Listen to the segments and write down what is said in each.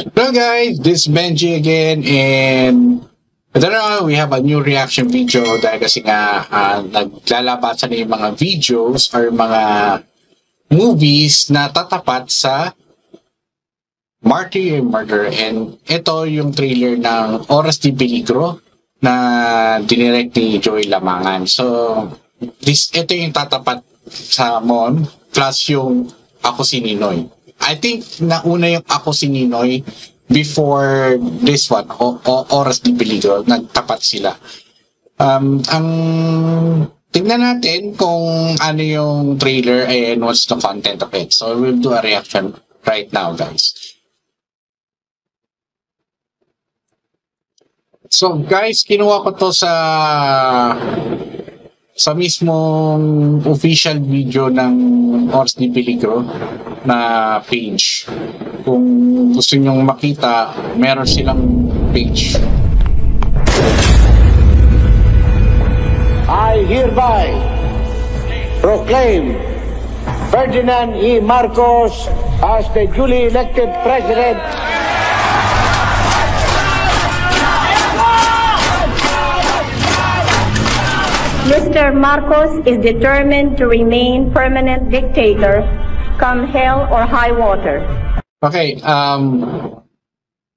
Hello guys, this is Benji again and I don't know, we have a new reaction video dahil kasi nga uh, naglalabasan na yung mga videos or mga movies na tatapat sa Marty and Murder and ito yung trailer ng Oras di Peligro na dinirect ni Joey Lamangan. So, this, ito yung tatapat sa Mon plus yung Ako si Ninoy. I think nauna yung Ako si Ninoy before this one, o, o Oras di Peligro, nagtapat sila. Um, ang tingnan natin kung ano yung trailer and what's the content of it. So we'll do a reaction right now, guys. So guys, kinuha ko to sa sa mismong official video ng Oras di Peligro na page. Kung gusto nyong makita, meron silang page. I hereby proclaim Ferdinand E. Marcos as the duly elected president Mr. Marcos is determined to remain permanent dictator, come hell or high water. Okay, um,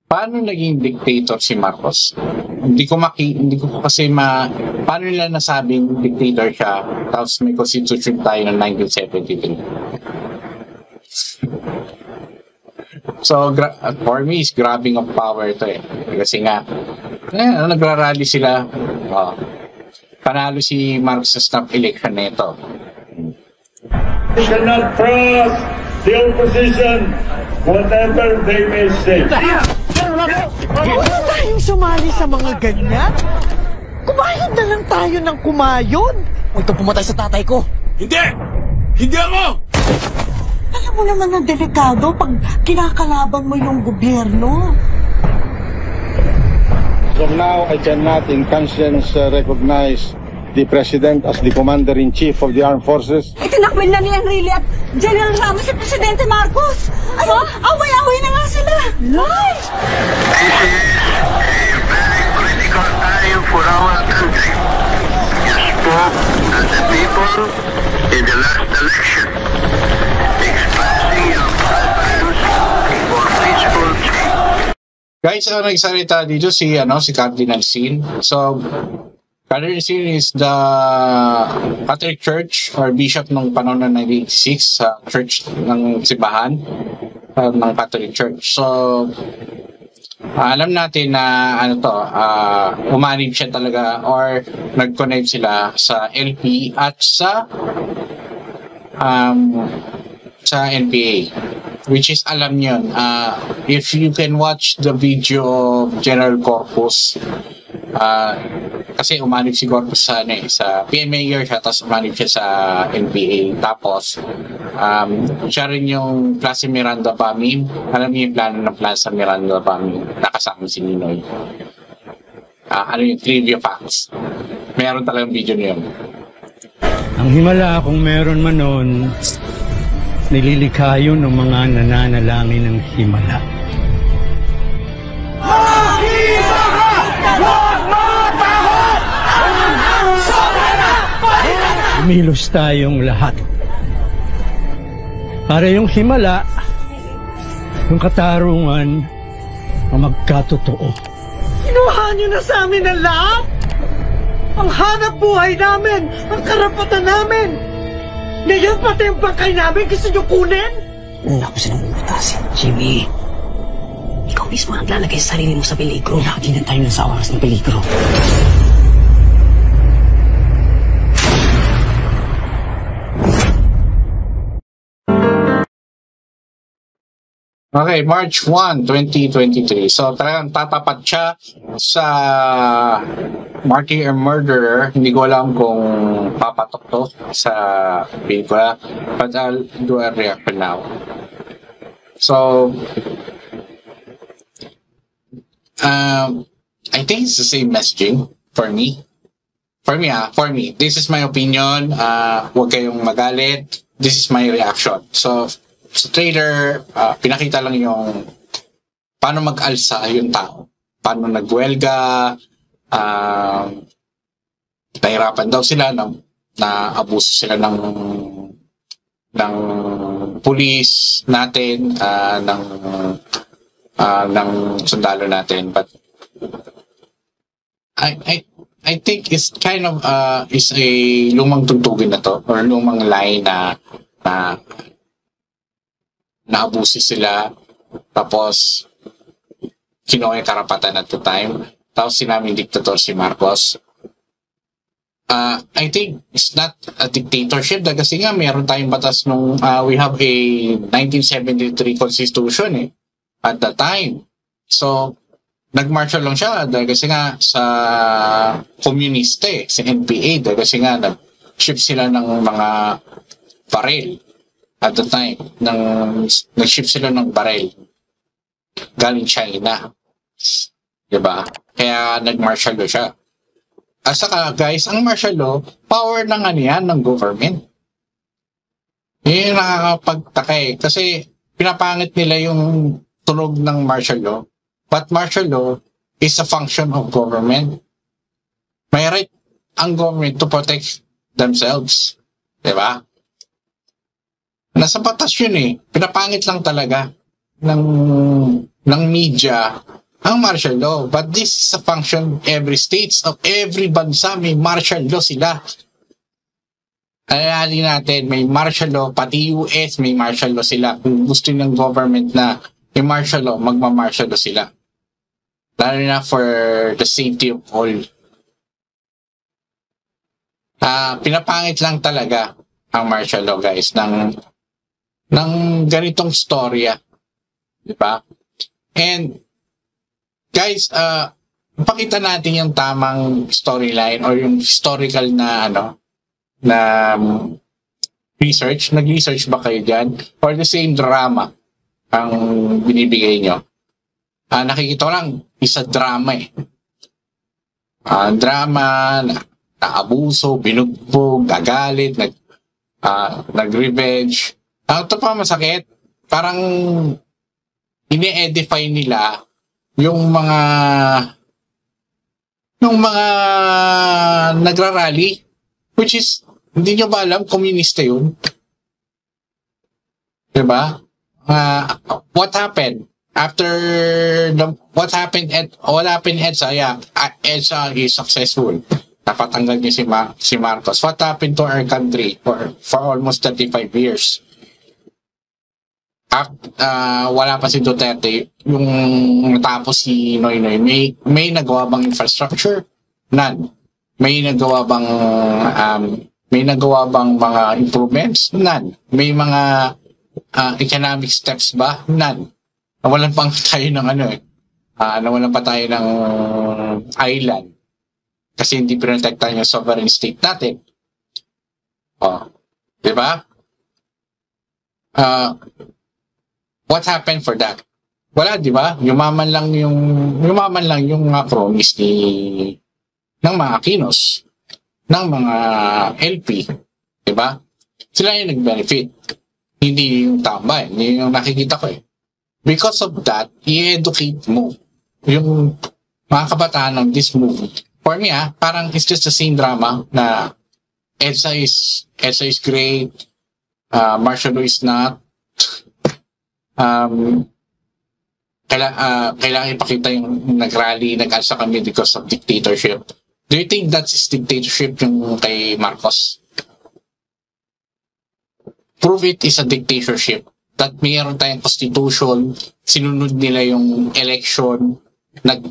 paano naging dictator si Marcos? Hindi ko maki, hindi ko kasi ma, paano nila nasabing dictator siya tapos may constitution tayo ng 1973. so, gra- for me, is grabbing of power to eh. Kasi nga, eh, nagra-rally sila. Oh, panalo si Marcos sa snap election nito. We cannot trust the opposition, whatever they may say. Huwag na tayong sumali sa mga ganyan. Kumayod na lang tayo ng kumayod. Huwag kang pumatay sa tatay ko. Hindi! Hindi ako! Alam mo naman na delikado pag kinakalaban mo yung gobyerno. From now, I cannot in conscience uh, recognize the President as the Commander-in-Chief of the Armed Forces. Itinakwil na ni Enrile at General Ramos si Presidente Marcos. Ano? Away-away na nga sila. Ay! This is a very critical time for our country. You spoke to the people in the last election, expressing your preference for peaceful change. Guys, ang nagsalita dito si ano si Cardinal Sin. So Sin is the Catholic Church or bishop nung panahon ng 1986 sa church ng simbahan uh, ng Catholic Church. So ah, alam natin na ano to, uh, umanib siya talaga or nag-connect sila sa LP at sa um, sa NPA which is alam yun uh, if you can watch the video of General Corpus uh, kasi umanib si Corpus sa, ano, eh, sa PMA year siya tapos umanib siya sa NPA tapos um, siya rin yung klase Miranda Pami alam niyo yung plano ng Plaza Miranda Pami nakasama si Ninoy. Uh, ano yung trivia facts? Meron talagang video yun. Ang himala kung meron man noon, nililikha yun ng mga nananalangin ng himala. Umilos tayong lahat. Para yung himala, yung katarungan, ang magkatotoo. Kinuha niyo na sa amin ang lahat. Ang hanap buhay namin, ang karapatan namin. Ngayon pati ang bangkay namin gusto niyo kunin? Una ko silang umutasin. Jimmy, ikaw mismo naglalagay sa sarili mo sa peligro. Lagi na tayo nasa oras ng peligro. Okay, March 1, 2023. So talagang tatapat siya sa Marty or Murderer. Hindi ko alam kung papatok to sa pelikula. But I'll do a reaction now. So, um, I think it's the same messaging for me. For me, ah, for me. This is my opinion. Uh, huwag kayong magalit. This is my reaction. So, sa trailer, ah, pinakita lang yung paano mag-alsa yung tao. Paano nagwelga, uh, nahirapan daw sila, na, na abuso sila ng ng pulis natin, uh, ng uh, ng sundalo natin. But I, I, I think it's kind of uh, is a lumang tugtugin na to or lumang line na na naabusi sila. Tapos kinuha yung karapatan at the time. Tapos sinaming diktator si Marcos. Uh, I think it's not a dictatorship dahil kasi nga meron tayong batas nung uh, we have a 1973 constitution eh at the time. So nag-martial lang siya dahil kasi nga sa komunista eh, sa NPA dahil kasi nga nag-ship sila ng mga baril at the time ng nag-ship sila ng baril galing China. 'Di ba? Kaya nag-martial law siya. At saka guys, ang martial law, power ng ano yan, ng government. Yun yung nakakapagtaka eh. Kasi pinapangit nila yung tunog ng martial law. But martial law is a function of government. May right ang government to protect themselves. Di ba? Nasa batas yun eh. Pinapangit lang talaga ng, ng media ang martial law. But this is a function every states of every bansa may martial law sila. Alalahanin natin, may martial law, pati US may martial law sila. Kung gusto ng government na may martial law, magma-martial law sila. Lalo na for the safety of all. Ah, uh, pinapangit lang talaga ang martial law guys ng ng ganitong storya. Di ba? And guys, uh, pakita natin yung tamang storyline or yung historical na ano na um, research. Nag-research ba kayo dyan? Or the same drama ang binibigay nyo? Uh, nakikita ko lang, isa drama eh. Uh, drama, na, naabuso, binugbog, gagalit, nag, uh, nag-revenge. Uh, ito pa masakit, parang ini-edify nila yung mga yung mga nagrarally which is hindi nyo ba alam komunista yun? Diba? Uh, what happened after the what happened at what happened EDSA? Yeah EDSA is successful. Napatanggal niya si, Ma, si Marcos. What happened to our country for for almost 35 years at uh, wala pa si Duterte, yung natapos si Noy Noy, may, may nagawa bang infrastructure? None. May nagawa bang um, may nagawa bang mga improvements? None. May mga uh, economic steps ba? None. Nawalan pang tayo ng ano eh. Uh, nawalan pa tayo ng island. Kasi hindi pinotektahan yung sovereign state natin. Oh. Di ba? Uh, what happened for that? Wala, di ba? Yumaman lang yung, yumaman lang yung mga promise ni, ng mga kinos, ng mga LP, di ba? Sila yung nag-benefit. Hindi yung tama eh. Hindi yung nakikita ko eh. Because of that, i-educate mo yung mga kabataan ng this movie. For me ah, parang it's just the same drama na Elsa is, Elsa is great, uh, Marshall is not, um, kaila, uh, kailangan ipakita yung nag-rally, nag-alsa kami because of dictatorship. Do you think that's dictatorship yung kay Marcos? Prove it is a dictatorship. That mayroon tayong constitution, sinunod nila yung election, nag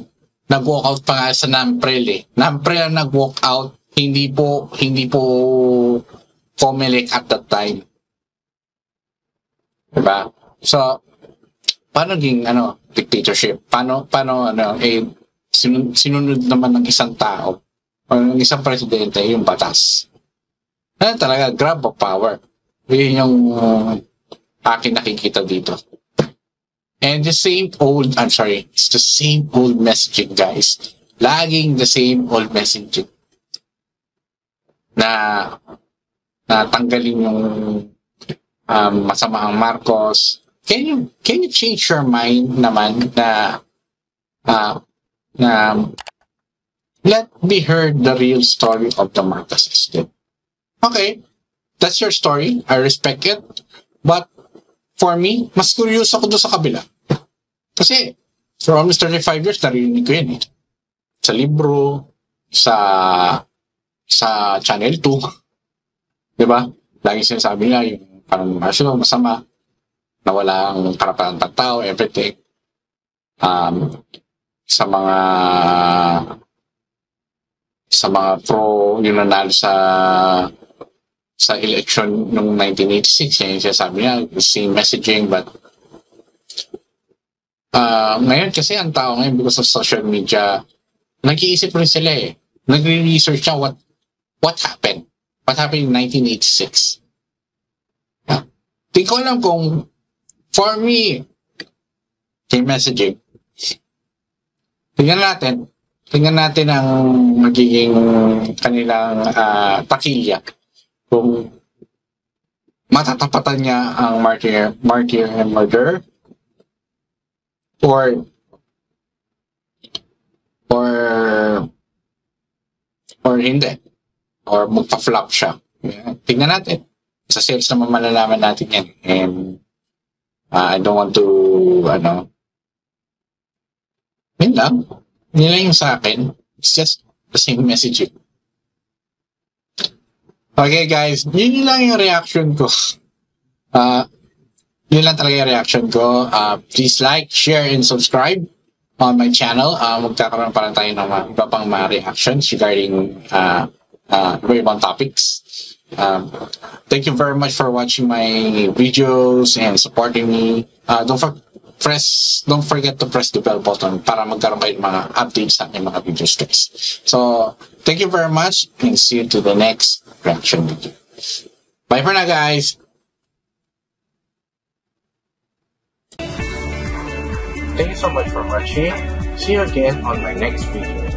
nag-walk out pa nga sa Namprel eh. Namprel ang nag-walk out, hindi po, hindi po Comelec at that time. Diba? So, paano naging ano, dictatorship? Paano, paano ano, eh, sinunod, sinunod naman ng isang tao o ng isang presidente yung batas. Ano talaga, grab of power. Yun yung uh, akin nakikita dito. And the same old, I'm sorry, it's the same old messaging, guys. Laging the same old messaging. Na, na tanggalin yung um, masama ang Marcos, can you can you change your mind naman na uh, na let me heard the real story of the Marcoses. Okay, that's your story. I respect it. But for me, mas curious ako doon sa kabila. Kasi for almost 35 years, narinig ko yun eh. Sa libro, sa sa Channel 2. Di ba? Lagi sinasabi nila yung parang martial masama, na walang karapatan ng tao, everything. Um, sa mga sa mga pro yung nanalo sa sa election noong 1986 yan yung sinasabi niya same messaging but uh, ngayon kasi ang tao ngayon because of social media nag-iisip rin sila eh nagre-research siya what what happened what happened in 1986 yeah. di ko alam kung for me same messaging tingnan natin tingnan natin ang magiging kanilang uh, takilya kung matatapatan niya ang martyr, martyr and murder or or or hindi or magpa-flop siya. Tingnan natin. Sa sales naman malalaman natin yan. And uh, I don't want to ano yun lang. Yun yung sa akin. It's just the same messaging. Okay guys, yun lang yung reaction ko. Uh, yun lang talaga yung reaction ko. Uh, please like, share, and subscribe on my channel. Uh, magkakaroon pa lang tayo ng iba pang mga reactions regarding uh, uh, ibang topics. Um, thank you very much for watching my videos and supporting me. Uh, don't for press, don't forget to press the bell button para magkaroon mga updates sa mga videos guys. So, thank you very much and see you to the next reaction video. Bye for now guys! Thank you so much for watching. See you again on my next video.